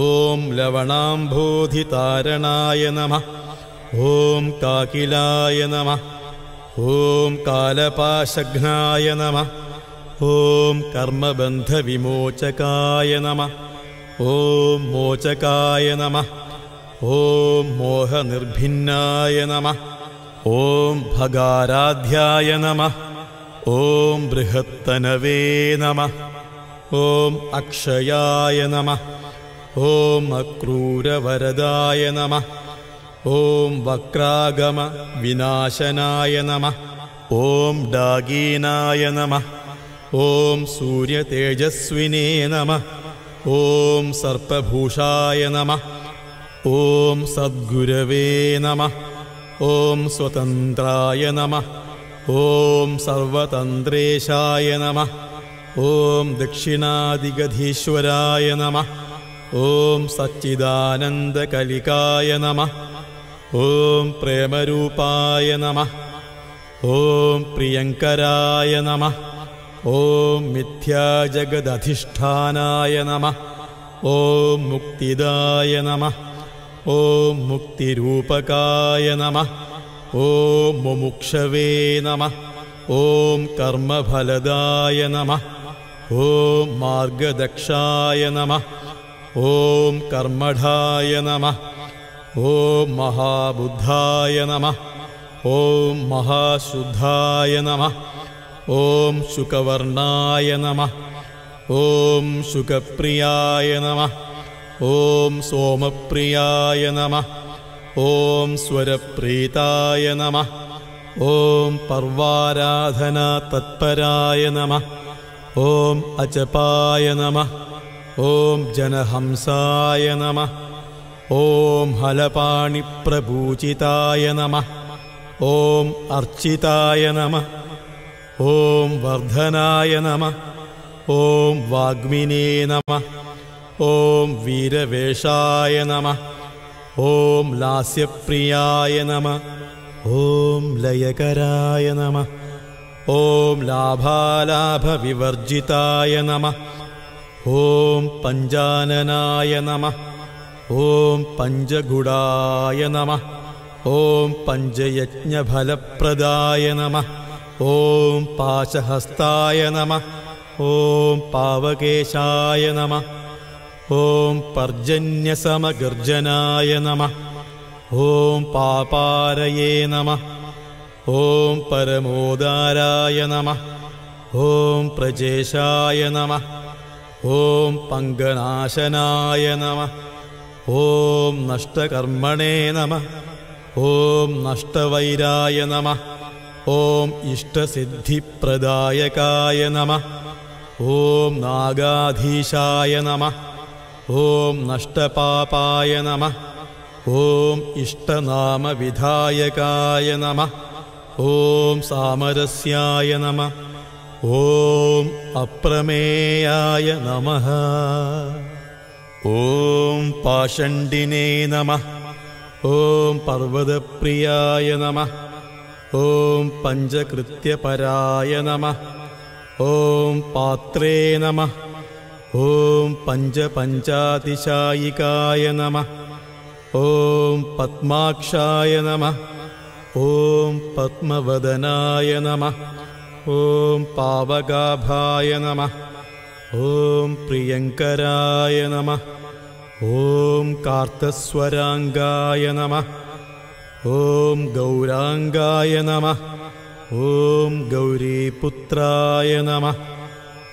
A: ॐ लवणाम्भोधितारणाय नमः। ॐ काकिलाय नमः ॐ कालपाशघ्नाय नमः। ॐ कर्मबन्धविमोचकाय नमः। ॐ मोचकाय नमः। ॐ मोहनिर्भिन्नाय नमः। ॐ भगाराध्याय नमः। ॐ बृहत्तनवे नमः। ॐ अक्षयाय नमः। ॐ अक्रूरवरदाय नमः ॐ वक्रागमविनाशनाय नमः। ॐ डागीनाय नमः। ॐ सूर्यतेजस्विने नमः। ॐ सर्पभूषाय नमः। ॐ सद्गुरवे नमः। ॐ स्वतन्त्राय नमः। ॐ सर्वतन्त्रेशाय नमः। ॐ दक्षिणादिगधीश्वराय नमः। ॐ सच्चिदानन्दकलिकाय नमः ॐ प्रेमरूपाय नमः। ॐ प्रियङ्कराय नमः। ॐ मिथ्याजगदधिष्ठानाय नमः। ॐ मुक्तिदाय नमः। ॐ मुक्तिरूपकाय नमः। ॐ मुमुक्षवे नमः। ॐ कर्मफलदाय नमः। ॐ मार्गदक्षाय नमः। ॐ कर्मढाय नमः ॐ महाबुद्धाय नमः। ॐ महाशुद्धाय नमः। ॐ शुकवर्णाय नमः। ॐ शुकप्रियाय नमः। ॐ सोमप्रियाय नमः। ॐ स्वरप्रीताय नमः। ॐ पर्वाराधनातत्पराय नमः। ॐ अचपाय नमः। ॐ जनहंसाय नमः ॐ हलपाणिप्रपूजिताय नमः। ॐ अर्चिताय नमः। ॐ वर्धनाय नमः। ॐ वाग्मिने नमः। ॐ वीरवेषाय नमः। ॐ लास्यप्रियाय नमः। ॐ लयकराय नमः। ॐ लाभालाभविवर्जिताय नमः। ॐ पञ्जाननाय नमः ॐ पञ्चगुडाय नमः। ॐ पञ्चयज्ञफलप्रदाय नमः। ॐ पाशहस्ताय नमः। ॐ पावकेशाय नमः। ॐ पर्जन्यसमगर्जनाय नमः। ॐ पापारये नमः। ॐ परमोदाराय नमः। ॐ प्रजेशाय नमः। ॐ पङ्गनाशनाय नमः ॐ नष्टकर्मणे नमः। ॐ नष्टवैराय नमः। ॐ इष्टसिद्धिप्रदायकाय नमः। ॐ नागाधीशाय नमः। ॐ नष्टपापाय नमः। ॐ इष्टनामविधायकाय नमः। ॐ सामरस्याय नमः। ॐ अप्रमेयाय नमः ॐ पाषण्डिने नमः। ॐ पर्वतप्रियाय नमः। ॐ पञ्चकृत्यपराय नमः। ॐ पात्रे नमः। ॐ पञ्चपञ्चातिशायिकाय नमः। ॐ पद्माक्षाय नमः। ॐ पद्मवदनाय नमः। ॐ पावगाभाय नमः ॐ प्रियङ्कराय नमः। ॐ कार्तस्वराङ्गाय नमः। ॐ गौराङ्गाय नमः। ॐ गौरीपुत्राय नमः।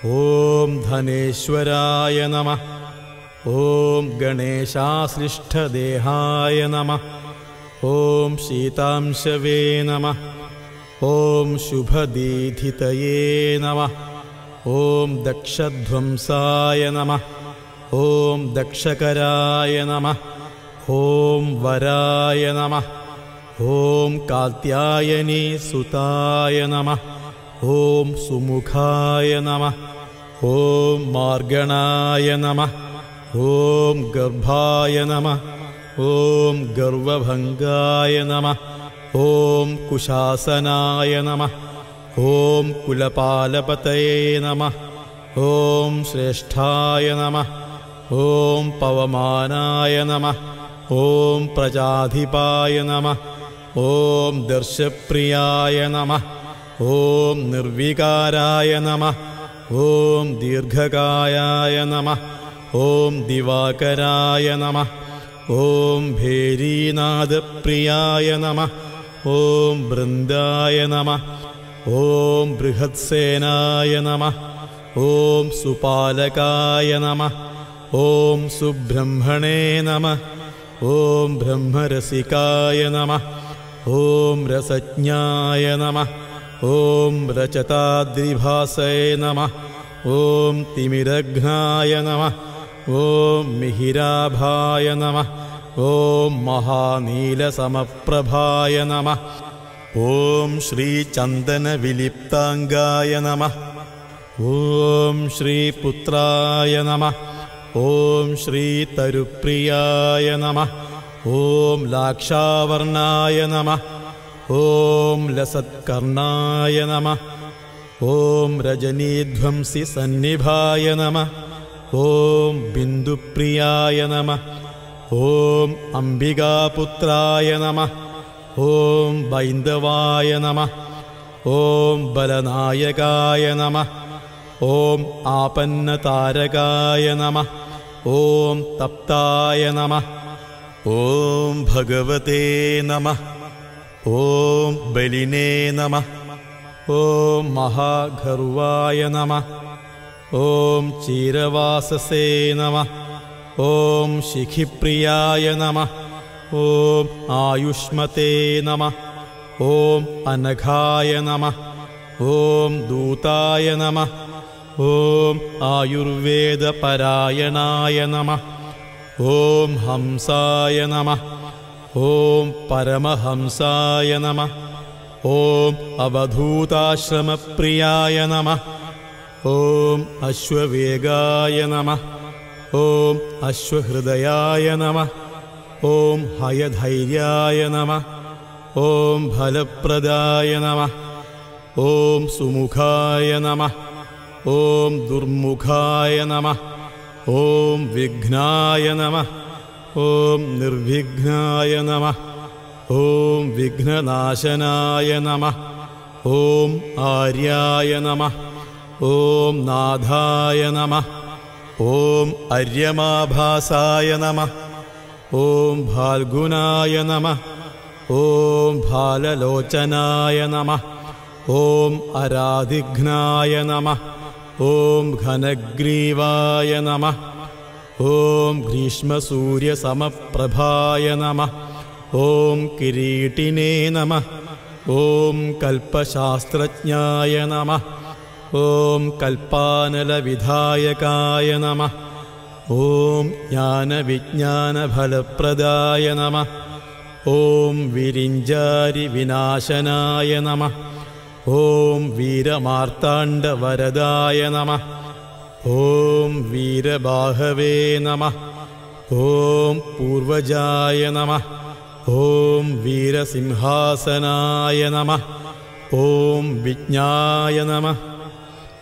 A: ॐ धनेश्वराय नमः। ॐ गणेशाश्लिष्ठदेहाय नमः। ॐ शीतांशवे नमः। ॐ शुभदीधितये नमः ॐ दक्षध्वंसाय नमः। ॐ दक्षकराय नमः। ॐ वराय नमः। ॐ कात्यायनी सुताय नमः। ॐ सुमुखाय नमः। ॐ मार्गणाय नमः। ॐ गर्भाय नमः। ॐ गर्वभङ्गाय नमः। ॐ कुशासनाय नमः ॐ कुलपालपतये नमः। ॐ श्रेष्ठाय नमः। ॐ पवमानाय नमः। ॐ प्रजाधिपाय नमः। ॐ दर्शप्रियाय नमः। ॐ निर्विकाराय नमः। ॐ दीर्घकायाय नमः। ॐ दिवाकराय नमः। ॐ भेरीनादप्रियाय नमः। ॐ बृन्दाय नमः ॐ बृहत्सेनाय नमः ॐ सुपालकाय नमः ॐ सुब्रह्मणे नमः ॐ ब्रह्मरसिकाय नमः ॐ रसज्ञाय नमः ॐ रचताद्रिभासये नमः ॐ तिमिरघ्नाय नमः ॐ मिहिराभाय नमः ॐ महानीलसमप्रभाय नमः ॐ श्रीचन्दनविलिप्ताङ्गाय नमः। ॐ श्रीपुत्राय नमः। ॐ श्रीतरुप्रियाय नमः। ॐ लाक्षावर्णाय नमः। ॐ लसत्कर्णाय नमः। ॐ रजनीध्वंसि सन्निभाय नमः। ॐ बिन्दुप्रियाय नमः। ॐ अम्बिकापुत्राय नमः ॐ बैन्दवाय नमः। ॐ बलनायकाय नमः। ॐ आपन्नतारकाय नमः। ॐ तप्ताय नमः। ॐ भगवते नमः। ॐ बलिने नमः। ॐ महाघर्वाय नमः। ॐ चीरवाससे नमः। ॐ शिखिप्रियाय नमः ॐ आयुष्मते नमः। ॐ अनघाय नमः। ॐ दूताय नमः। ॐ आयुर्वेदपरायणाय नमः। ॐ हंसाय नमः। ॐ परमहंसाय नमः। ॐ अवधूताश्रमप्रियाय नमः। ॐ अश्ववेगाय नमः। ॐ अश्वहृदयाय नमः ॐ हयधैर्याय नमः। ॐ फलप्रदाय नमः। ॐ सुमुखाय नमः। ॐ दुर्मुखाय नमः। ॐ विघ्नाय नमः। ॐ निर्विघ्नाय नमः। ॐ विघ्ननाशनाय नमः। ॐ आर्याय नमः। ॐ नाथाय नमः। ॐ अर्यमाभासाय नमः ॐ फाल्गुनाय नमः। ॐ भाललोचनाय नमः। ॐ अराधिघ्नाय नमः। ॐ घनग्रीवाय नमः। ॐ ग्रीष्मसूर्यसमप्रभाय नमः। ॐ किरीटिने नमः। ॐ कल्पशास्त्रज्ञाय नमः। ॐ कल्पानलविधायकाय नमः ॐ ज्ञानविज्ञानफलप्रदाय नमः। ॐ विरिञ्जारिविनाशनाय नमः। ॐ वीरमार्ताण्डवरदाय नमः। ॐ वीरबाहवे नमः। ॐ पूर्वजाय नमः। ॐ वीरसिंहासनाय नमः। ॐ विज्ञाय नमः।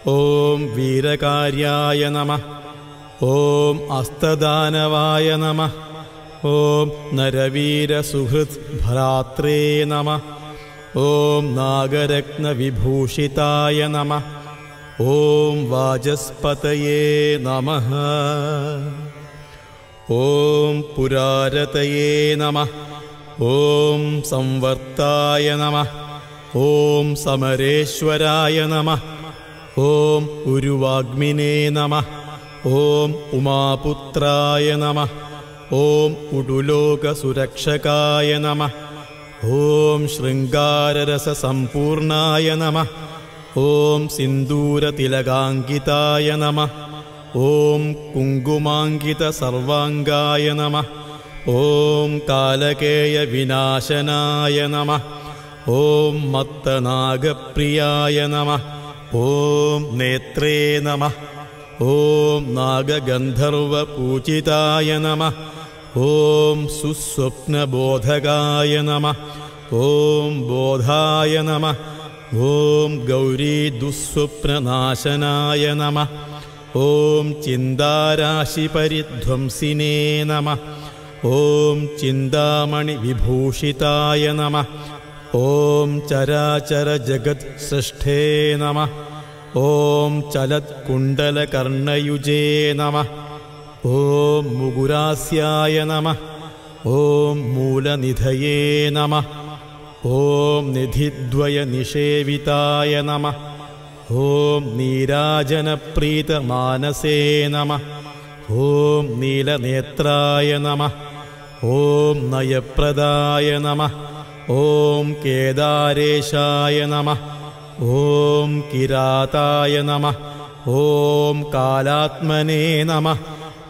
A: ॐ वीरकार्याय नमः ॐ अस्तदानवाय नमः ॐ नरवीरसुहृत् भ्रात्रे नमः ॐ नागरत्नविभूषिताय नमः ॐ वाचस्पतये नमः ॐ पुरारतये नमः ॐ संवर्ताय नमः ॐ समरेश्वराय नमः ॐ उरुवाग्मिने नमः ॐ उमापुत्राय नमः। ॐ उडुलोकसुरक्षकाय नमः। ॐ शृङ्गाररससम्पूर्णाय नमः। ॐ सिन्दूरतिलकाङ्किताय नमः। ॐ कुङ्कुमाङ्कितसर्वाङ्गाय नमः। ॐ कालकेयविनाशनाय नमः। ॐ मत्तनागप्रियाय नमः। ॐ नेत्रे नमः ॐ नागगन्धर्वपूजिताय नमः। ॐ सुस्वप्नबोधकाय नमः। ॐ बोधाय नमः। ॐ गौरीदुःस्वप्ननाशनाय नमः। ॐ चिन्ताराशिपरिध्वंसिने नमः। ॐ चिन्तामणिविभूषिताय नमः। ॐ चराचरजगत्सृष्ठे नमः ॐ चलत्कुण्डलकर्णयुजे नमः। ॐ मुगुरास्याय नमः। ॐ मूलनिधये नमः। ॐ निधिद्वयनिषेविताय नमः। ॐ नीराजनप्रीतमानसे नमः। ॐ नीलनेत्राय नमः। ॐ नयप्रदाय नमः। ॐ केदारेशाय नमः ॐ किराताय नमः ॐ कालात्मने नमः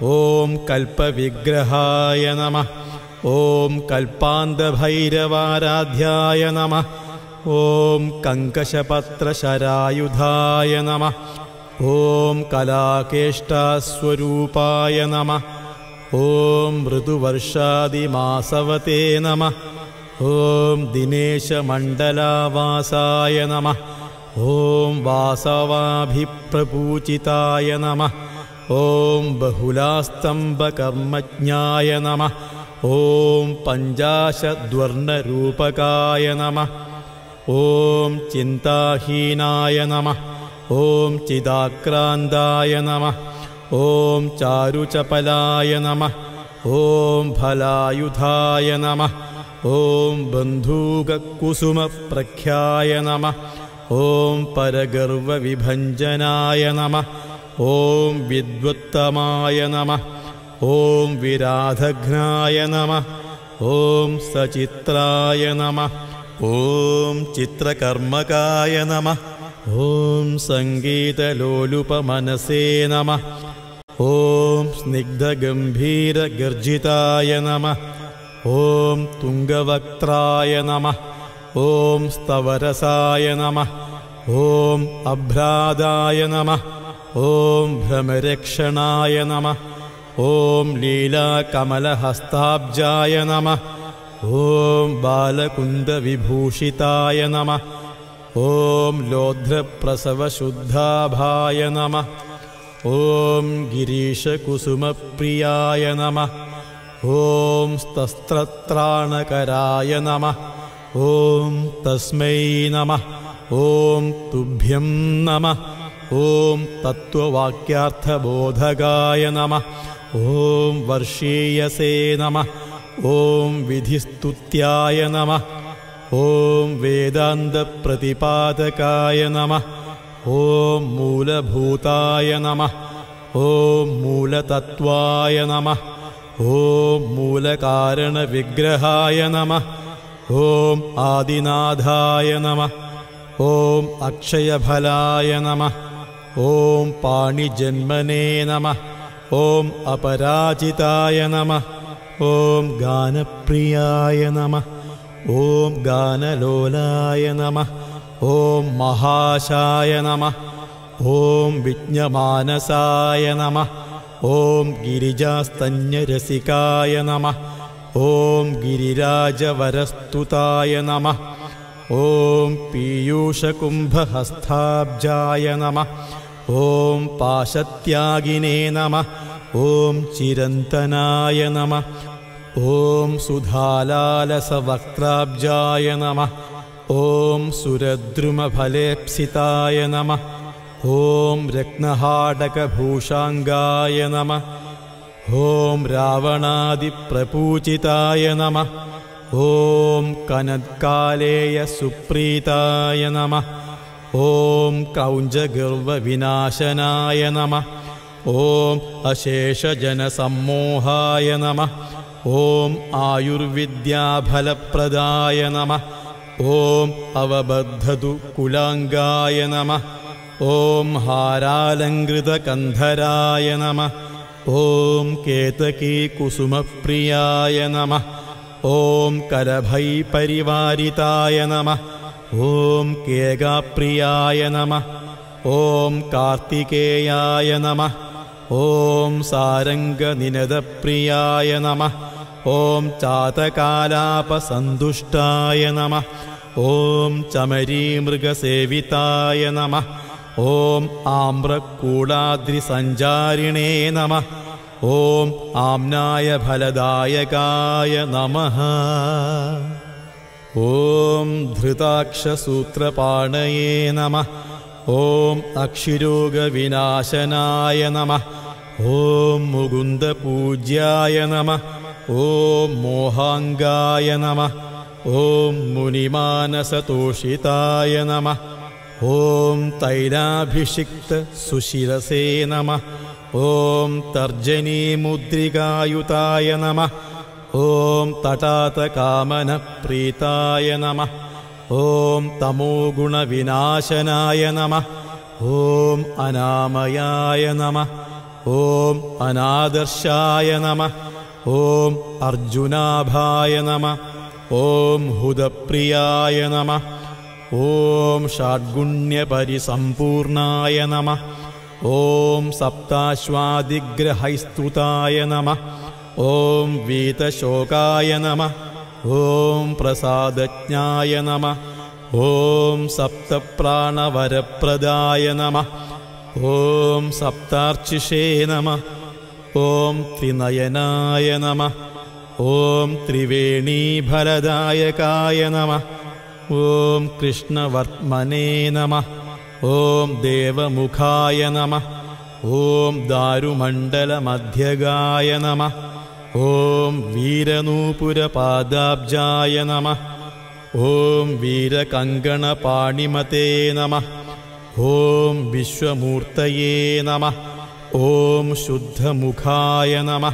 A: ॐ कल्पविग्रहाय नमः ॐ कल्पान्तभैरवाराध्याय नमः ॐ कङ्कशपत्रशरायुधाय नमः ॐ कलाकेष्टास्वरूपाय नमः ॐ मृदुवर्षादिमासवते नमः ॐ दिनेशमण्डलावासाय नमः ॐ वासवाभिप्रपूजिताय नमः। ॐ बहुलास्तम्भकर्मज्ञाय नमः। ॐ पञ्चाशद्वर्णरूपकाय नमः। ॐ चिन्ताहीनाय नमः। ॐ चिदाक्रान्ताय नमः। ॐ चारुचपलाय नमः। ॐ फलायुधाय नमः। ॐ बन्धूककुसुमप्रख्याय नमः ॐ परगर्वविभञ्जनाय नमः। ॐ विद्वत्तमाय नमः। ॐ विराधघ्नाय नमः। ॐ सचित्राय नमः। ॐ चित्रकर्मकाय नमः। ॐ सङ्गीतलोलुपमनसे नमः। ॐ स्निग्धगम्भीरगर्जिताय नमः। ॐ तुङ्गवक्त्राय नमः ॐ स्तवरसाय नमः ॐ अभ्रादाय नमः ॐ भ्रमरक्षणाय नमः ॐ लीलाकमलहस्ताब्जाय नमः ॐ बालकुन्दविभूषिताय नमः ॐ लोध्रप्रसवशुद्धाभाय नमः ॐ गिरीशकुसुमप्रियाय नमः ॐ स्तस्त्रत्राणकराय नमः ॐ तस्मै नमः। ॐ तुभ्यं नमः। ॐ तत्त्ववाक्यार्थबोधकाय नमः। ॐ वर्षीयसे नमः। ॐ विधिस्तुत्याय नमः। ॐ वेदान्तप्रतिपादकाय नमः। ॐ मूलभूताय नमः। ॐ मूलतत्त्वाय नमः। ॐ मूलकारणविग्रहाय नमः ॐ आदिनाथाय नमः। ॐ अक्षयफलाय नमः। ॐ पाणिजन्मने नमः। ॐ अपराजिताय नमः। ॐ गानप्रियाय नमः। ॐ गानलोलाय नमः। ॐ महाशाय नमः। ॐ विज्ञमानसाय नमः। ॐ गिरिजास्तन्यरसिकाय नमः ॐ गिरिराजवरस्तुताय नमः। ॐ पीयूषकुम्भहस्ताब्जाय नमः। ॐ पाशत्यागिने नमः। ॐ चिरन्तनाय नमः। ॐ सुधालालसवक्त्राब्जाय नमः। ॐ सुरद्रुमफलेप्सिताय नमः। ॐ रत्नहाटकभूषाङ्गाय नमः ॐ रावणादिप्रपूजिताय नमः। ॐ कनत्कालेयसुप्रीताय नमः। ॐ क्रौञ्जगर्वविनाशनाय नमः। ॐ अशेषजनसम्मोहाय नमः। ॐ आयुर्विद्याफलप्रदाय नमः। ॐ अवबद्धतु कुलाङ्गाय नमः। ॐ हारालङ्कृतकन्धराय नमः ॐ केतकीकुसुमप्रियाय नमः। ॐ करभैपरिवारिताय नमः। ॐ केगाप्रियाय नमः। ॐ कार्तिकेयाय नमः। ॐ सारङ्गनिनदप्रियाय नमः। ॐ चातकालापसन्तुष्टाय नमः। ॐ चमरीमृगसेविताय नमः। ॐ आम्रकूडाद्रिसञ्चारिणे नमः ॐ आम्नाय फलदायकाय नमः ॐ धृताक्षसूत्रपाणये नमः ॐ अक्षिरोगविनाशनाय नमः ॐ मुकुन्दपूज्याय नमः ॐ मोहाङ्गाय नमः ॐ मुनिमानसतोषिताय नमः ॐ तैलाभिषिक्तसुशिरसे नमः। ॐ तर्जनीमुद्रिकायुताय नमः। ॐ तटातकामनप्रीताय नमः। ॐ तमोगुणविनाशनाय नमः। ॐ अनामयाय नमः। ॐ अनादर्शाय नमः। ॐ अर्जुनाभाय नमः। ॐ हुदप्रियाय नमः ॐ षड्गुण्यपरिसम्पूर्णाय नमः। ॐ सप्ताश्वादिग्रहैस्तुताय नमः। ॐ वीतशोकाय नमः। ॐ प्रसादज्ञाय नमः। ॐ सप्तप्राणवरप्रदाय नमः। ॐ सप्तार्चिषे नमः। ॐ त्रिनयनाय नमः। ॐ त्रिवेणीभरदायकाय नमः ॐ कृष्णवर्त्मने नमः। ॐ देवमुखाय नमः। ॐ दारुमण्डलमध्यगाय नमः। ॐ वीरनूपुरपादाब्जाय नमः। ॐ वीरकङ्कणपाणिमते नमः। ॐ विश्वमूर्तये नमः। ॐ शुद्धमुखाय नमः।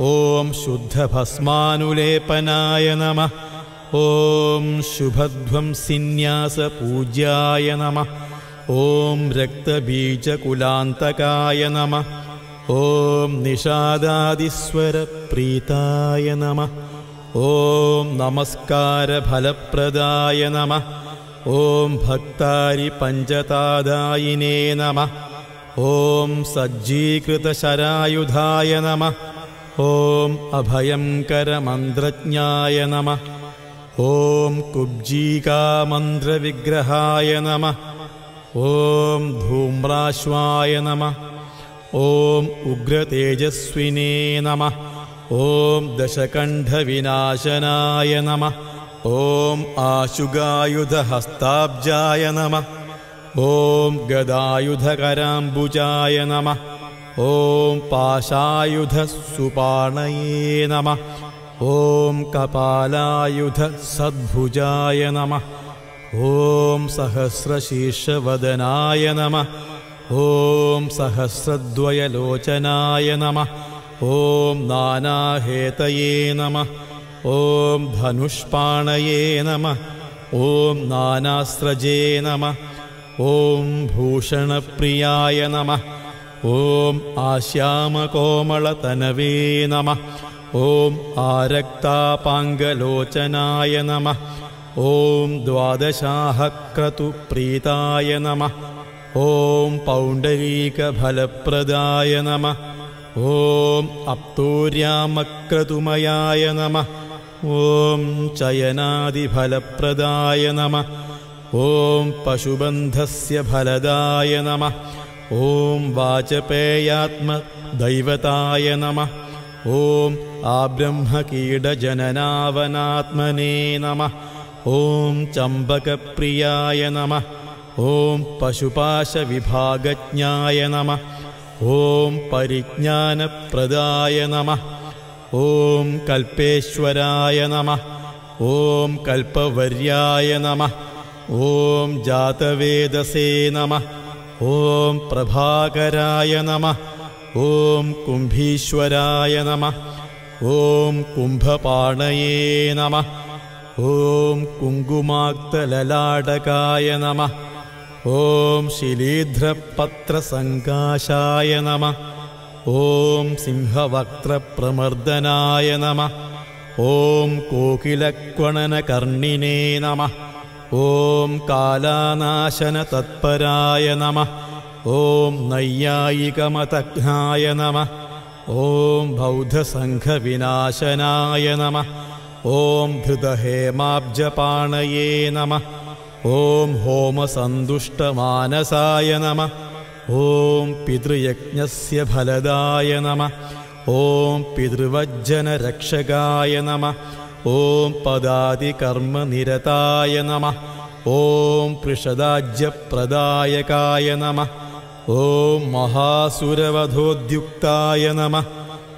A: ॐ शुद्धभस्मानुलेपनाय नमः ॐ शुभध्वंसिन्यासपूज्याय नमः। ॐ रक्तबीजकुलान्तकाय नमः। ॐ निषादादिस्वरप्रीताय नमः। ॐ नमस्कारफलप्रदाय नमः। ॐ भक्तारिपञ्चतादायिने नमः। ॐ सज्जीकृतशरायुधाय नमः। ॐ अभयङ्करमन्त्रज्ञाय नमः ॐ कुब्जीकामन्त्रविग्रहाय नमः। ॐ धूम्राश्वाय नमः। ॐ उग्रतेजस्विने नमः। ॐ दशकण्ठविनाशनाय नमः। ॐ आशुगायुधहस्ताब्जाय नमः। ॐ गदायुधकराम्बुजाय नमः। ॐ पाशायुधसुपाणये नमः ॐ कपालायुधसद्भुजाय नमः। ॐ सहस्रशीर्षवदनाय नमः। ॐ सहस्रद्वयलोचनाय नमः। ॐ नानाहेतये नमः। ॐ धनुष्पाणये नमः। ॐ नानास्रजे नमः। ॐ भूषणप्रियाय नमः। ॐ आश्यामकोमलतनवे नमः ॐ आरक्तापाङ्गलोचनाय नमः। ॐ द्वादशाहक्रतुप्रीताय नमः। ॐ पौण्डरीकफलप्रदाय नमः। ॐ अप्तूर्यामक्रतुमयाय नमः। ॐ चयनादिफलप्रदाय नमः। ॐ पशुबन्धस्य फलदाय नमः। ॐ वाचपेयात्मदैवताय नमः ॐ आब्रह्मकीडजननावनात्मने नमः। ॐ चम्बकप्रियाय नमः। ॐ पशुपाशविभागज्ञाय नमः। ॐ परिज्ञानप्रदाय नमः। ॐ कल्पेश्वराय नमः। ॐ कल्पवर्याय नमः। ॐ जातवेदसे नमः। ॐ प्रभाकराय नमः ॐ कुम्भीश्वराय नमः ॐ कुम्भपाणये नमः ॐ कुङ्कुमाक्तललाटकाय नमः ॐ शिलीध्रपत्रसङ्काशाय नमः ॐ सिंहवक्त्रप्रमर्दनाय नमः ॐ कोकिलक्वणनकर्णिने नमः ॐ कालानाशनतत्पराय नमः ॐ नैयायिकमतघ्नाय नमः। ॐ बौद्धसङ्घविनाशनाय नमः। ॐ धृतहेमाब्जपाणये नमः। ॐ होमसन्तुष्टमानसाय नमः। ॐ पितृयज्ञस्य फलदाय नमः। ॐ पितृवज्जनरक्षकाय नमः। ॐ पदादिकर्मनिरताय नमः। ॐ पृषदाज्यप्रदायकाय नमः ॐ महासुरवधोद्युक्ताय नमः।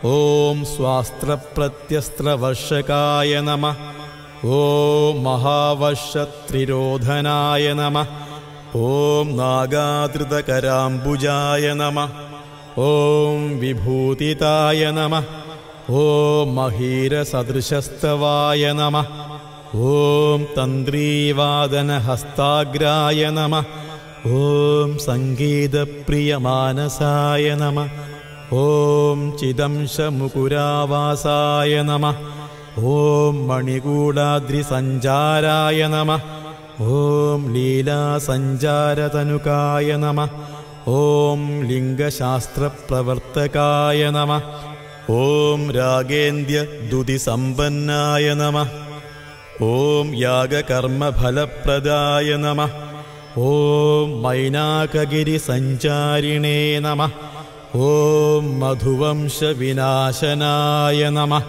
A: ॐ स्वास्त्रप्रत्यस्त्रवर्षकाय नमः। ॐ महावर्षत्रिरोधनाय नमः। ॐ नागाधृतकराम्बुजाय नमः। ॐ विभूतिताय नमः। ॐ महीरसदृशस्तवाय नमः। ॐ तन्द्रीवादनहस्ताग्राय नमः ॐ सङ्गीतप्रियमानसाय नमः ॐ चिदंशमुकुरावासाय नमः ॐ मणिकूडाद्रिसञ्जाराय नमः ॐ लीलासञ्जारतनुकाय नमः ॐ लिङ्गशास्त्रप्रवर्तकाय नमः ॐ रागेन्द्रदुतिसम्पन्नाय नमः ॐ यागकर्मफलप्रदाय नमः ॐ मैनाकगिरिसञ्चारिणे नमः। ॐ मधुवंशविनाशनाय नमः।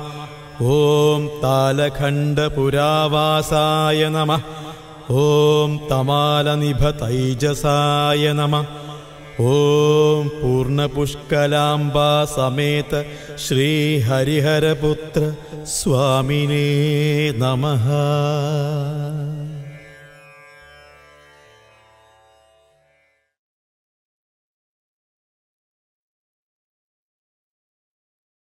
A: ॐ तालखण्डपुरावासाय नमः। ॐ तमालनिभतैजसाय नमः। ॐ पूर्णपुष्कलाम्बा समेत श्रीहरिहरपुत्र स्वामिने नमः